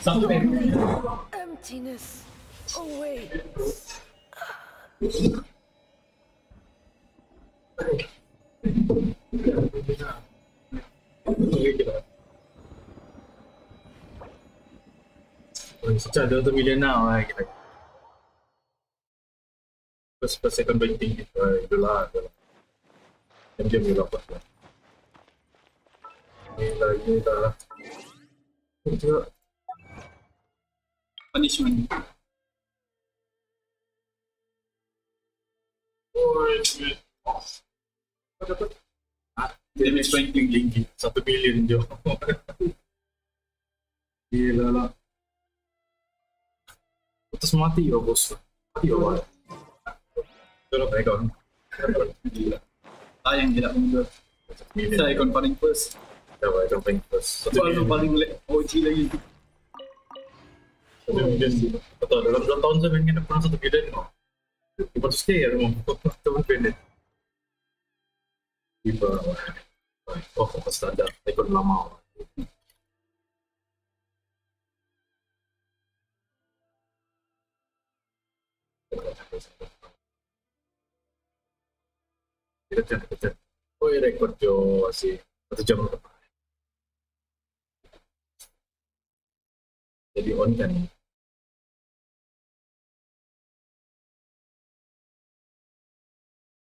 Sampai. Emptiness. Macam ada untuk lah second itulah. Yang dia lah. Ini lah. Ini juga. Punishment. Ah, banking tinggi. Satu je. Gila lah. Putus mati ya bos. Mati ya bos. Mereka. Gila. Sayang tidak mundur. Saya ikon paling first. Yang paling first. Paling OG lagi. Atau dalam dua tahun saya pernah satu. Cuma ya. Teman pendek. Tiba. Oh, standar. Lama. Oh, ya record jo satu jam. Jadi on kan.